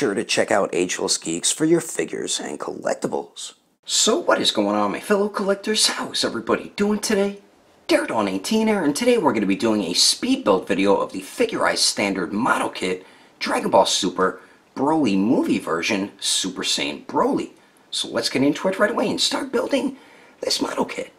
sure to check out Ageless Geeks for your figures and collectibles. So what is going on my fellow collectors? How's everybody doing today? DareDevil19 here, and today we're going to be doing a speed build video of the Figure-rise Standard Model Kit Dragon Ball Super Broly Movie Version Super Saiyan Broly. So let's get into it right away and start building this model kit.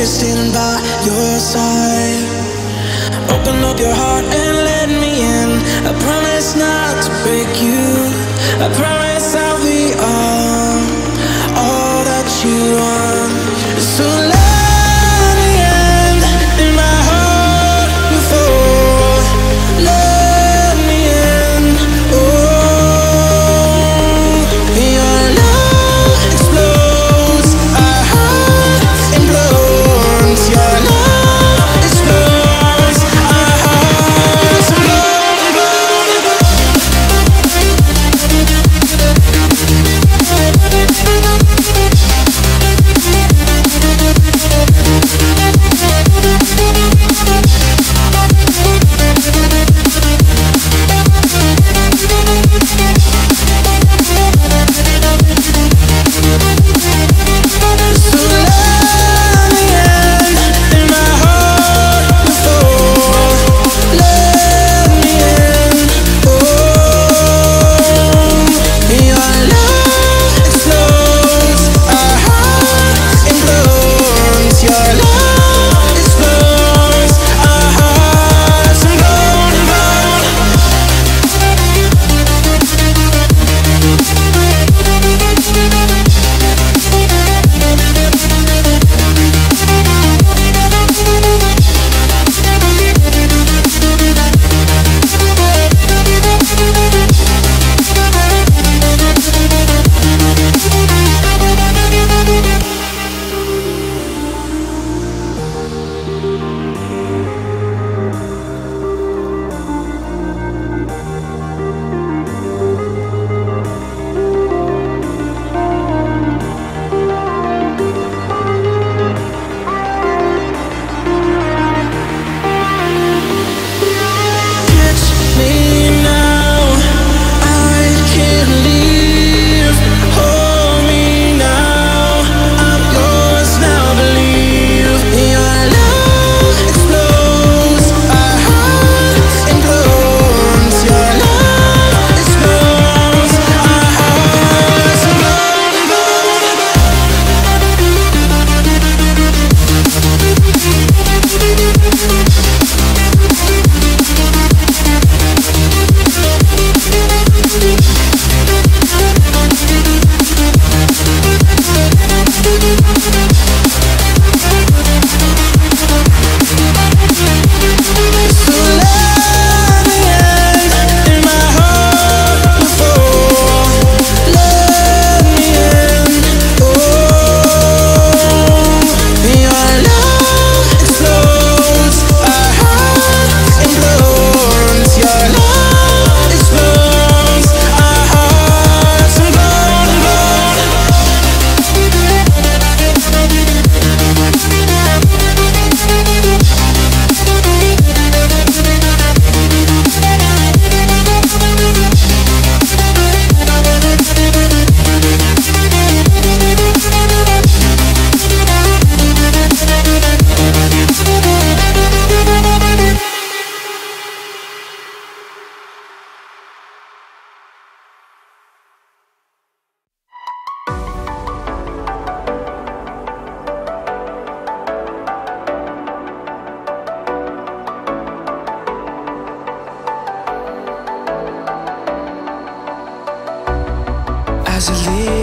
here standing by your side. Open up your heart and let me in. I promise not to break you. I promise I'll be all, all that you want. So.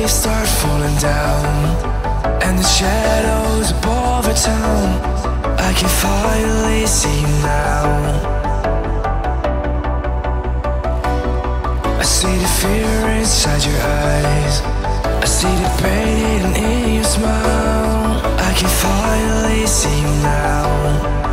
start falling down And the shadows above the town. I can finally see now. I see the fear inside your eyes. I see the pain in your smile. I can finally see now.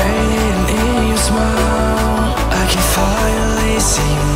rain in your smile. I can finally see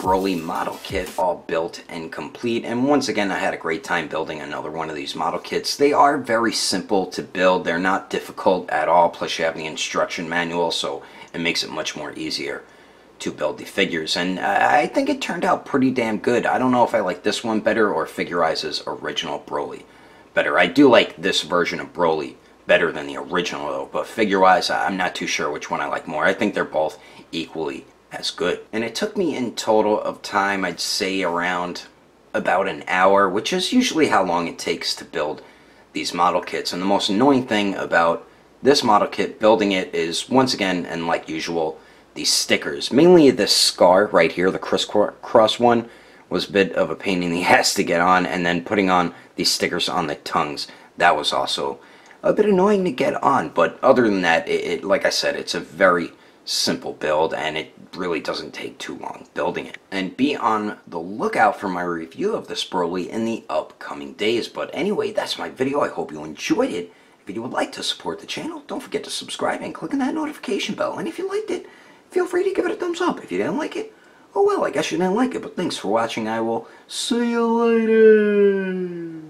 Broly model kit all built and complete. And once again, I had a great time building another one of these model kits. They are very simple to build. They're not difficult at all. Plus you have the instruction manual, so it makes it much more easier to build the figures. And I think it turned out pretty damn good. I don't know if I like this one better or Figure-rise's original Broly better. I do like this version of Broly better than the original though, but figure-wise, I'm not too sure which one I like more. I think they're both equally as good. And it took me in total of time, I'd say around about an hour, which is usually how long it takes to build these model kits. And the most annoying thing about this model kit, building it, is once again, and like usual, these stickers. Mainly this scar right here, the crisscross one, was a bit of a pain in the ass to get on, and then putting on these stickers on the tongues, that was also a bit annoying to get on. But other than that, it, it like I said, it's a very simple build, and it really doesn't take too long building it. And be on the lookout for my review of this Broly in the upcoming days. But anyway, that's my video. I hope you enjoyed it. If you would like to support the channel, don't forget to subscribe and click on that notification bell. And if you liked it, feel free to give it a thumbs up. If you didn't like it, oh well, I guess you didn't like it. But thanks for watching. I will see you later.